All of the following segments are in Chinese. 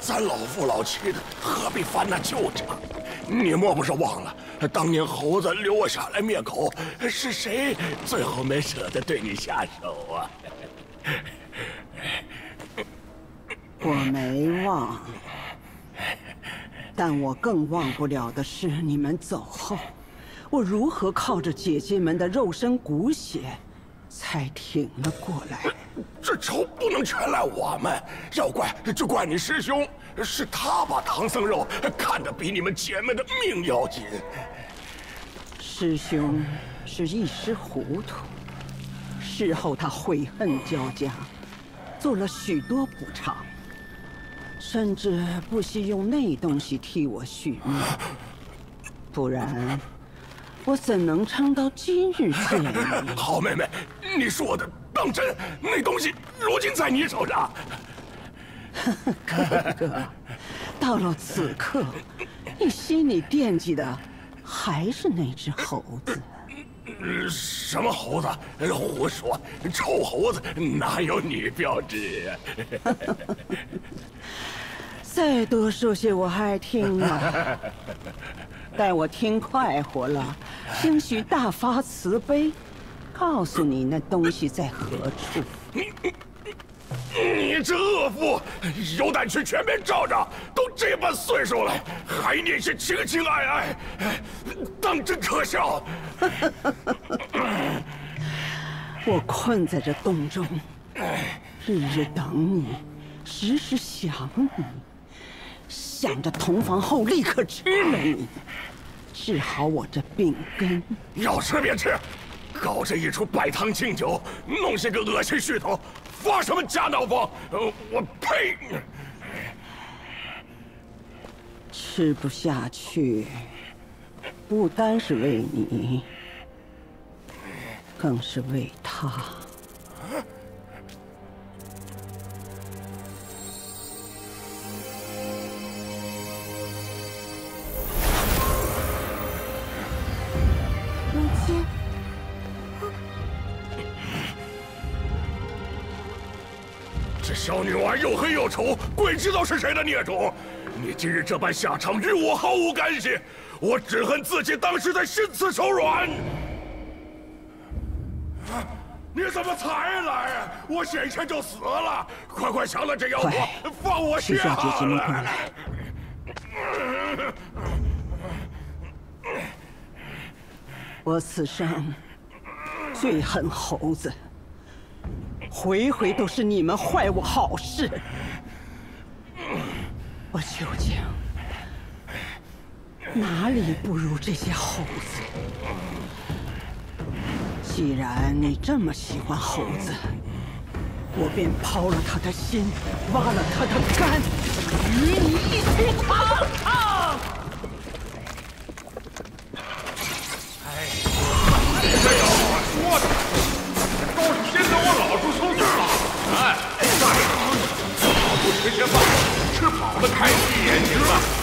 咱老夫老妻的，何必翻那旧账？你莫不是忘了，当年猴子留我下来灭口，是谁最后没舍得对你下手啊？我没忘，但我更忘不了的是你们走后，我如何靠着姐姐们的肉身骨血，才挺了过来。这仇不能全赖我们，要怪就怪你师兄，是他把唐僧肉看得比你们姐妹的命要紧。师兄是一时糊涂，事后他悔恨交加，做了许多补偿，甚至不惜用那东西替我续命，不然我怎能撑到今日见你？好妹妹，你说的当真？那东西如今在你手上。哥哥，到了此刻，你心里惦记的还是那只猴子。什么猴子？胡说！臭猴子哪有你标志？再多说些我还听啊。待我听快活了，兴许大发慈悲，告诉你那东西在何处。你你这恶妇，有胆去全面照照！都这般岁数了，还念些情情爱爱，当真可笑！我困在这洞中，日日等你，时时想你，想着同房后立刻吃了你，治好我这病根。要吃便吃，搞这一出拜堂敬酒，弄些个恶心噱头。发什么假闹疯？我呸！吃不下去，不单是为你，更是为他。小女娃又黑又丑，鬼知道是谁的孽种！你今日这般下场，与我毫无干系。我只恨自己当时在心慈手软。你怎么才来？我险些就死了！快快降了这妖魔，放我血汗来！我此生最恨猴子。回回都是你们坏我好事，我究竟哪里不如这些猴子？既然你这么喜欢猴子，我便抛了他的心，挖了他的肝，与你一起尝尝。吃些饭，吃饱了开心也行啊。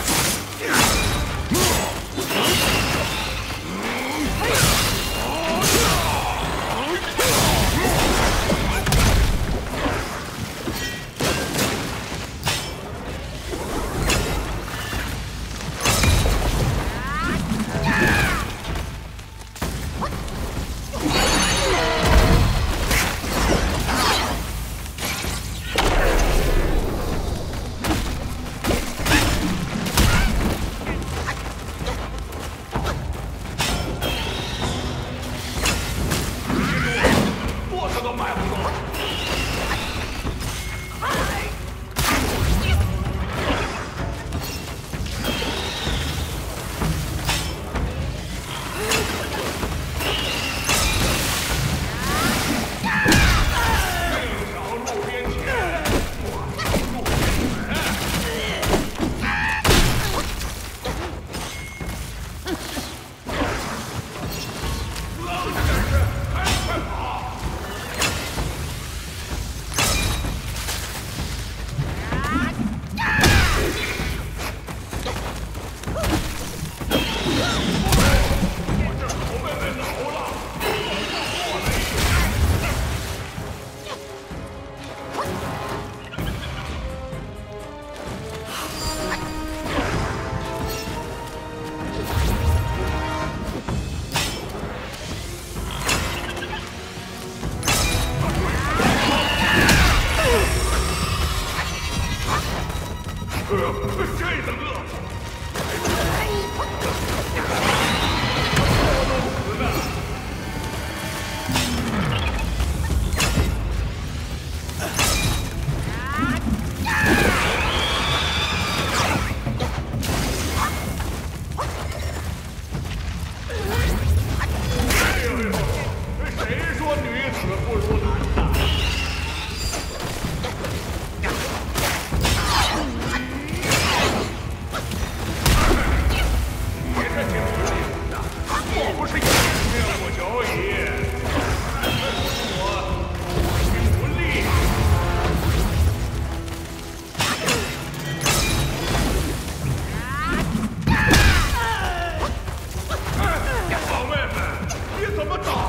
怎么打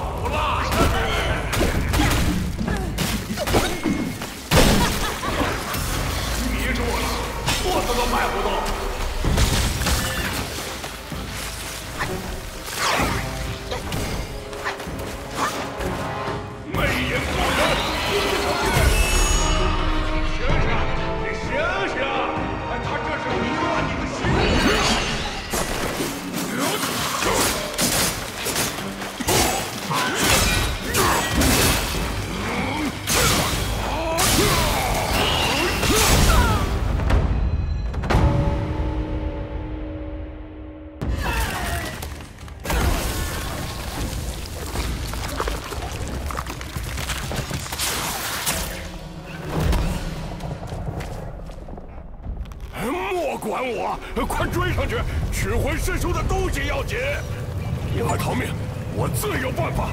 管我，快追上去，取回师叔的东西要紧。你快逃命，我自有办法。